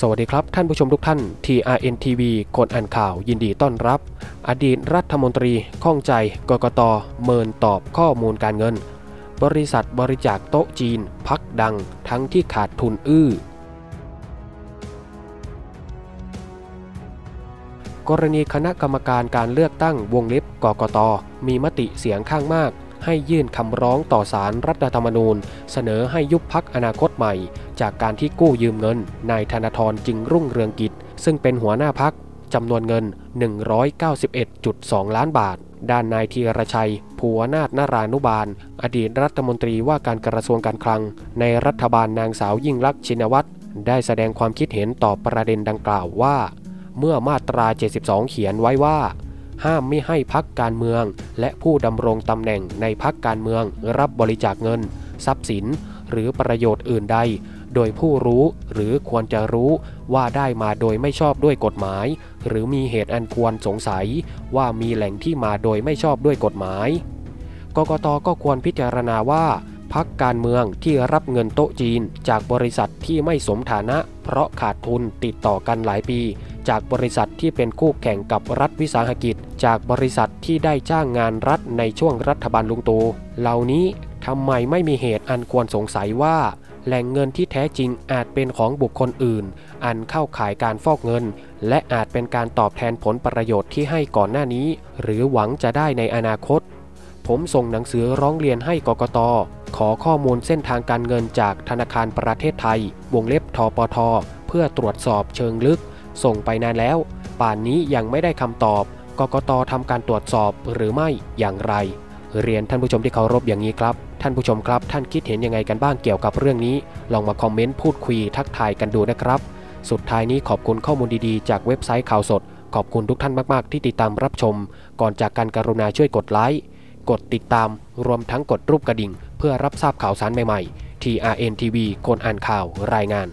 สวัสดีครับ ท่านผู้ชมทุกท่าน TRN TV คนอ่านข่าวยินดีต้อนรับ อดีตรัฐมนตรีข้องใจกกตเมินตอบข้อมูลการเงิน บริษัทบริจาคโต๊ะจีน พักดังทั้งที่ขาดทุนอื้อกรณีคณะกรรมการการเลือกตั้งวงเล็บกกตมีมติเสียงข้างมาก ให้ยื่นคำร้องต่อสารรัฐธรรมนูญ เสนอให้ยุบพักอนาคตใหม่ จากการที่กู้ยืมเงิน นายธนาธรจึงรุ่งเรืองกิจ ซึ่งเป็นหัวหน้าพักจำนวนเงิน 191.2 ล้านบาท ด้านนายธีรชัยภูวนาถนารานุบาล อดีตรัฐมนตรีว่าการกระทรวงการคลัง ในรัฐบาลนางสาวยิ่งลักษณ์ชินวัตรได้แสดงความคิดเห็นต่อประเด็นดังกล่าวว่า เมื่อมาตรา 72 เขียนไว้ว่า ห้ามไม่ให้พักการเมือง และผู้ดำรงตำแหน่งในพักการเมืองรับบริจาคเงิน ทรัพย์สิน หรือประโยชน์อื่นใด โดยผู้รู้หรือควรจะรู้ว่าได้มาโดยไม่ชอบด้วยกฎหมาย หรือมีเหตุอันควรสงสัย ว่ามีแหล่งที่มาโดยไม่ชอบด้วยกฎหมาย กกตก็ควรพิจารณาว่าพักการเมืองที่รับเงินโต๊ะจีนจากบริษัทที่ไม่สมฐานะ เพราะขาดทุนติดต่อกันหลายปี จากบริษัทที่เป็นคู่แข่งกับรัฐวิสาหกิจ จากบริษัทที่ได้จ้างงานรัฐในช่วงรัฐบาลลุงตู่เหล่านี้ทำไมไม่มีเหตุอันควรสงสัยว่า แหล่งเงินที่แท้จริงอาจเป็นของบุคคลอื่น อันเข้าข่ายการฟอกเงิน และอาจเป็นการตอบแทนผลประโยชน์ที่ให้ก่อนหน้านี้ หรือหวังจะได้ในอนาคต ผมส่งหนังสือร้องเรียนให้กกตขอข้อมูลเส้นทางการเงินจากธนาคารประเทศไทย วงเล็บทปท เพื่อตรวจสอบเชิงลึก ส่งไปนานแล้ว ป่านนี้ยังไม่ได้คำตอบ กกตทำการตรวจสอบหรือไม่อย่างไร เรียนท่านผู้ชมที่เคารพอย่างนี้ครับ ท่านผู้ชมครับ ท่านคิดเห็นยังไงกันบ้างเกี่ยวกับเรื่องนี้ ลองมาคอมเมนต์พูดคุยทักทายกันดูนะครับ สุดท้ายนี้ขอบคุณข้อมูลดีๆ จากเว็บไซต์ข่าวสด ขอบคุณทุกท่านมากๆ ที่ติดตามรับชม ก่อนจากการกรุณาช่วยกดไลค์กดติดตาม รวมทั้งกดรูปกระดิ่ง เพื่อรับทราบข่าวสารใหม่ๆ TRN TV คนอ่านข่าวรายงาน